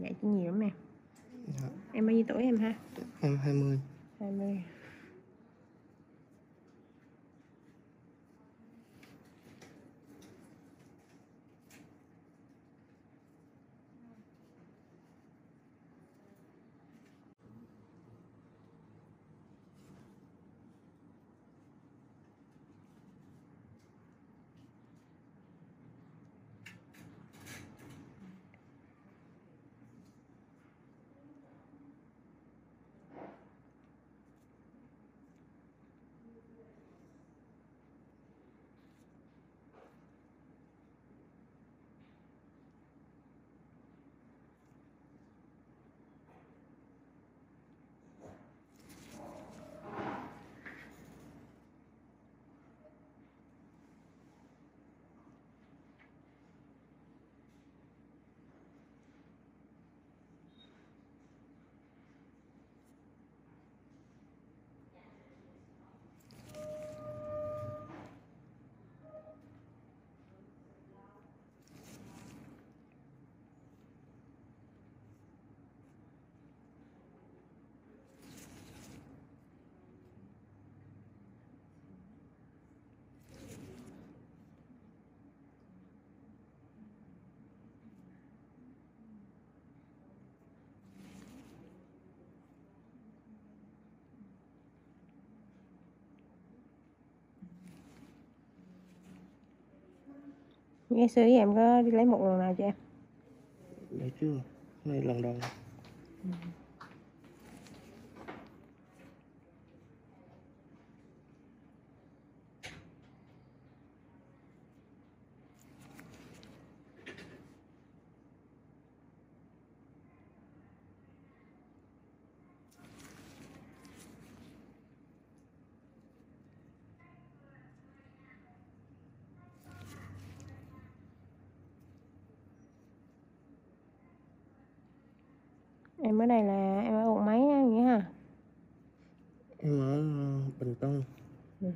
Dạy chứ nhiều lắm nè dạ. Em bao nhiêu tuổi em ha? em 20 20 Ngày xưa với em có đi lấy một lần nào chưa em? đấy chưa này lần đầu Em ở đây là em ở quận mấy á nghĩa ha? em ở ờ, Bình Tân Ừ.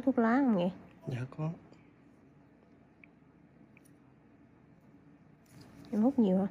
hút thuốc lá không vậy dạ có. Em hút nhiều hả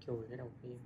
chùi cái đầu tiên.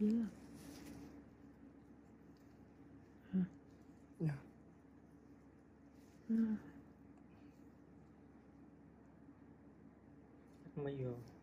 Còn hết dứa dạ ừ. chắc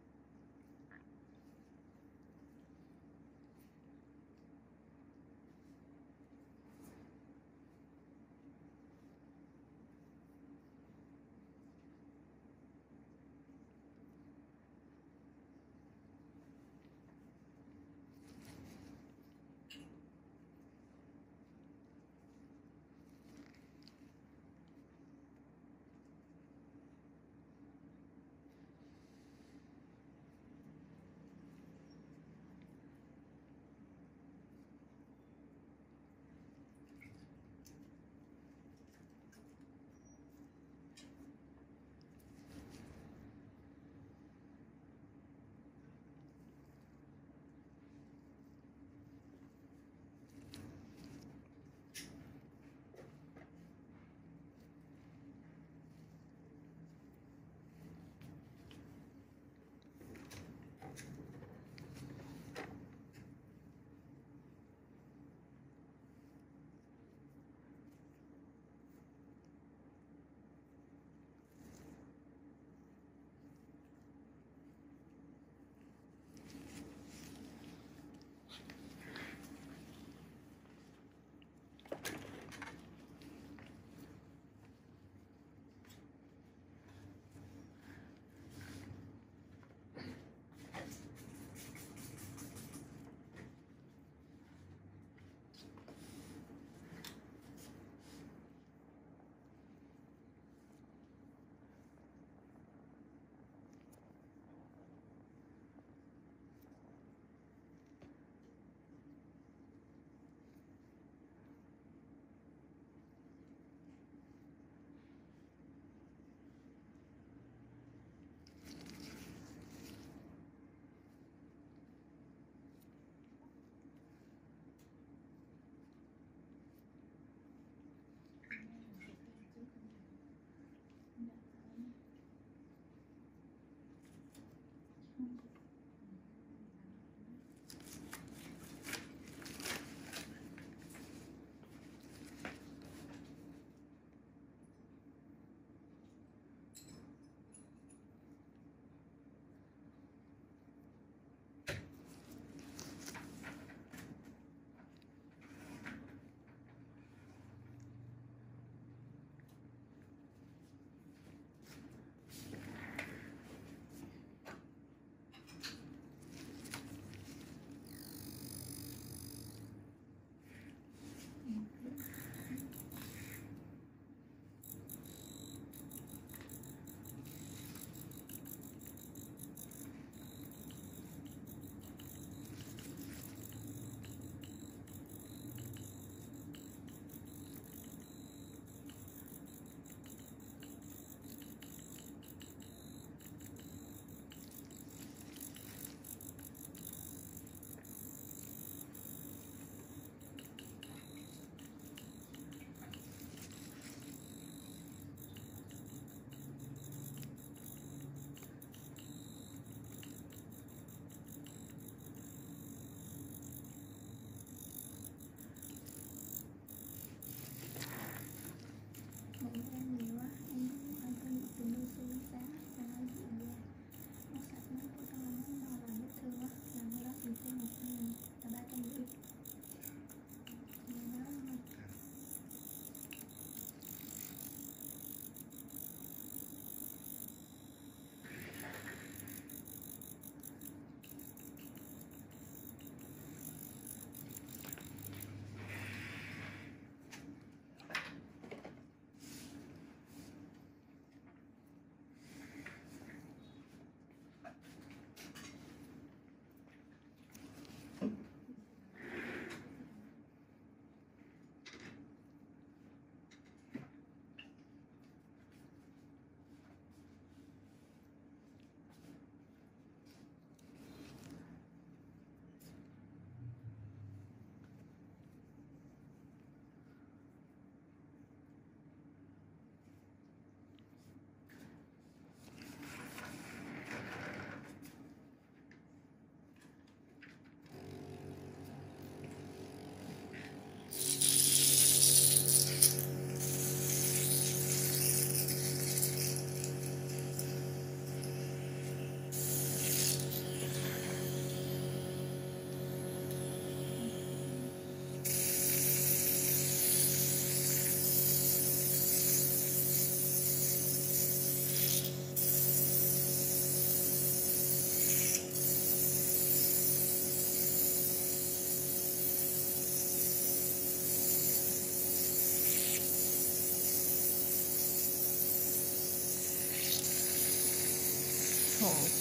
Amen.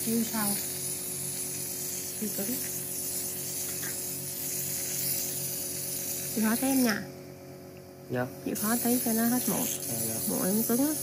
Siêu sâu siêu cứng. Chịu khó tí em nha. Dạ. Chịu khó tí cho nó hết mụn à, dạ. Em cứng á,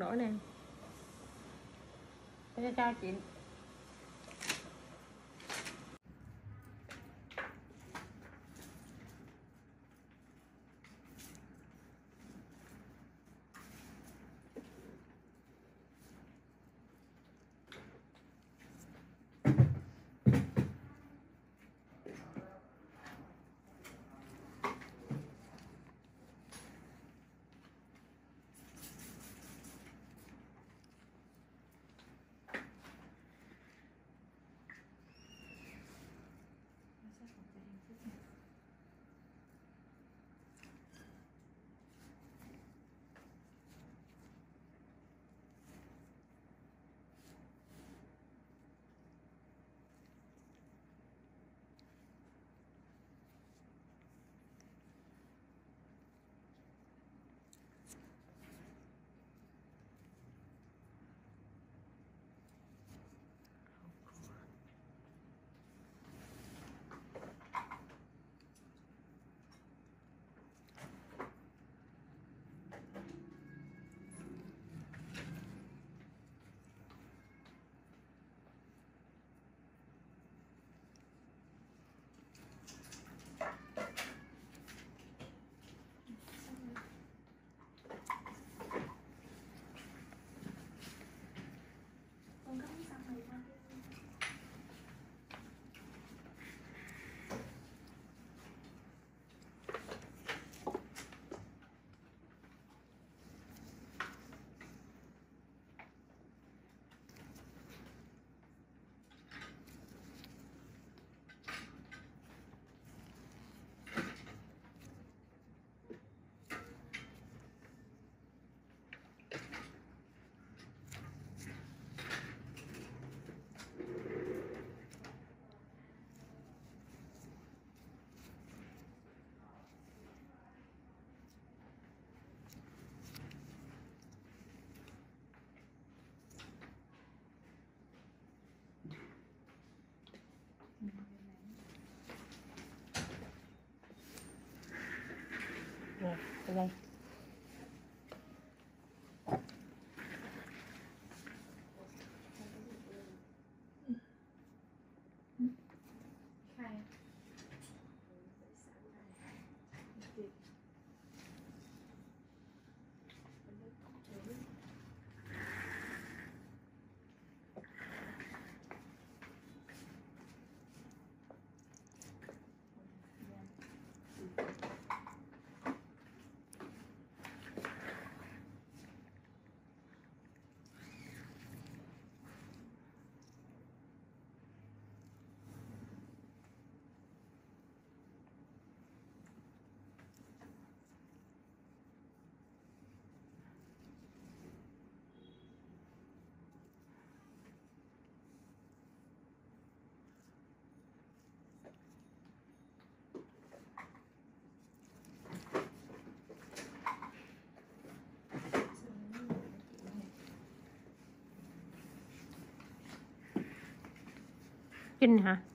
nữa nè. Cho cho chị Bye-bye. Nè ở đây Kinh hả? Ok